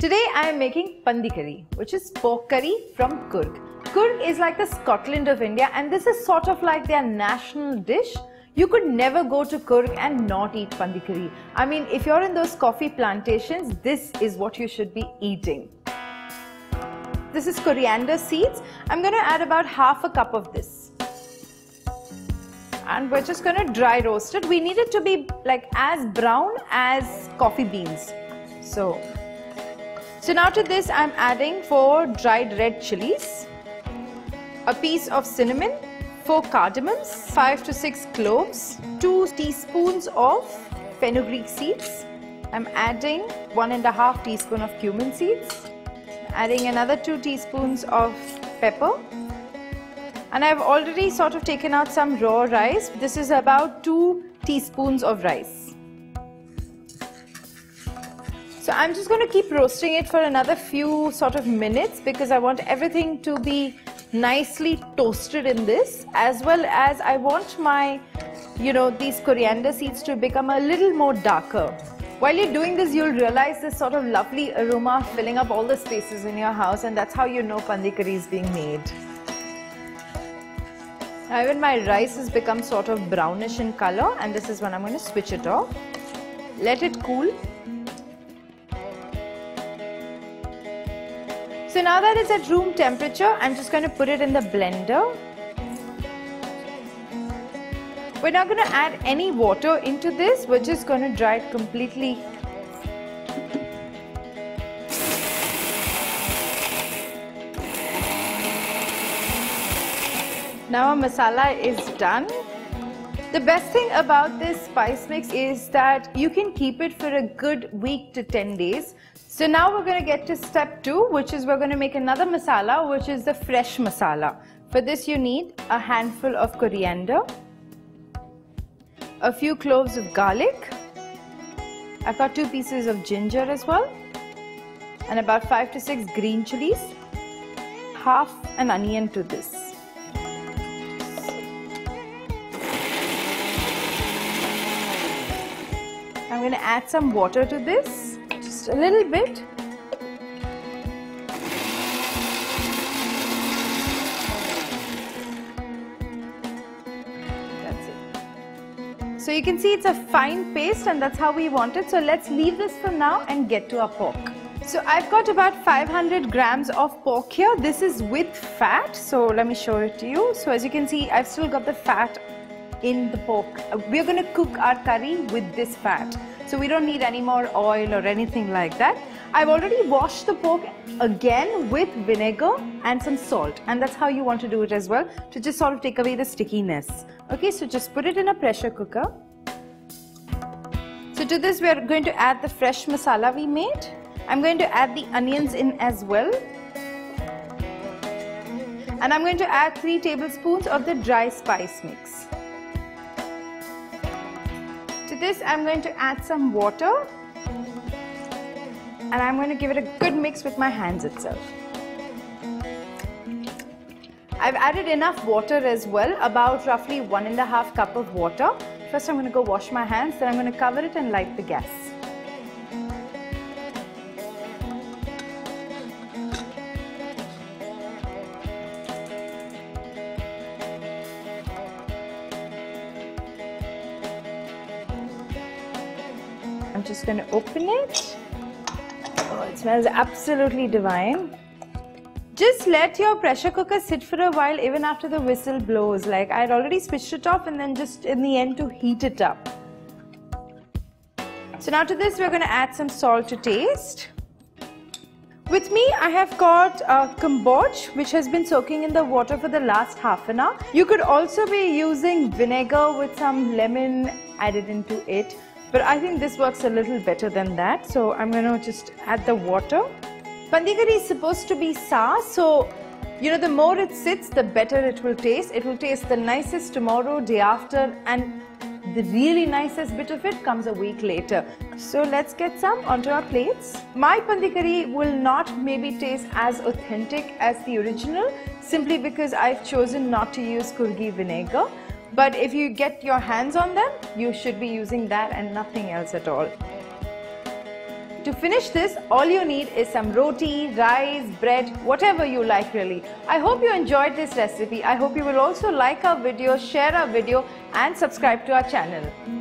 Today I am making pandi curry, which is pork curry from Coorg. Coorg is like the Scotland of India and this is sort of like their national dish. You could never go to Coorg and not eat pandi curry. I mean, if you're in those coffee plantations, this is what you should be eating. This is coriander seeds. I'm going to add about half a cup of this. And we're just going to dry roast it. We need it to be like as brown as coffee beans. So, so now to this I'm adding four dried red chilies, a piece of cinnamon, 4 cardamoms, 5 to 6 cloves, 2 teaspoons of fenugreek seeds. I'm adding 1.5 teaspoon of cumin seeds, adding another 2 teaspoons of pepper and I've already sort of taken out some raw rice. This is about 2 teaspoons of rice. So I'm just going to keep roasting it for another few sort of minutes because I want everything to be nicely toasted in this as well as I want my you know these coriander seeds to become a little more darker. While you're doing this you'll realize this sort of lovely aroma filling up all the spaces in your house and that's how you know pandi curry is being made. Now even my rice has become sort of brownish in color and this is when I'm going to switch it off. Let it cool So now that it's at room temperature, I'm just going to put it in the blender. We're not going to add any water into this, we're just going to dry it completely. Now our masala is done. The best thing about this spice mix is that you can keep it for a good week to 10 days. So now we're going to get to step two, which is we're going to make another masala, which is the fresh masala. For this you need a handful of coriander, a few cloves of garlic, I've got two pieces of ginger as well, and about five to six green chilies, half an onion to this. I'm going to add some water to this a little bit. That's it. So you can see it's a fine paste and that's how we want it. So let's leave this for now and get to our pork. So I've got about 500 grams of pork here. This is with fat. So let me show it to you. So as you can see, I've still got the fat in the pork. Uh, we're going to cook our curry with this fat. So we don't need any more oil or anything like that. I've already washed the pork again with vinegar and some salt and that's how you want to do it as well to just sort of take away the stickiness. Okay, so just put it in a pressure cooker. So to this we are going to add the fresh masala we made. I'm going to add the onions in as well. And I'm going to add 3 tablespoons of the dry spice mix this I'm going to add some water and I'm going to give it a good mix with my hands itself. I've added enough water as well, about roughly one and a half cup of water. First I'm going to go wash my hands, then I'm going to cover it and light the gas. I'm just going to open it. Oh, it smells absolutely divine. Just let your pressure cooker sit for a while even after the whistle blows. Like I'd already switched it off and then just in the end to heat it up. So now to this we're going to add some salt to taste. With me, I have got a kombucha which has been soaking in the water for the last half an hour. You could also be using vinegar with some lemon added into it. But I think this works a little better than that. So I'm going to just add the water. Pandi curry is supposed to be sour. So, you know, the more it sits, the better it will taste. It will taste the nicest tomorrow, day after, and the really nicest bit of it comes a week later. So let's get some onto our plates. My pandi curry will not maybe taste as authentic as the original simply because I've chosen not to use Coorgi vinegar. But if you get your hands on them, you should be using that and nothing else at all. To finish this, all you need is some roti, rice, bread, whatever you like really. I hope you enjoyed this recipe. I hope you will also like our video, share our video and subscribe to our channel.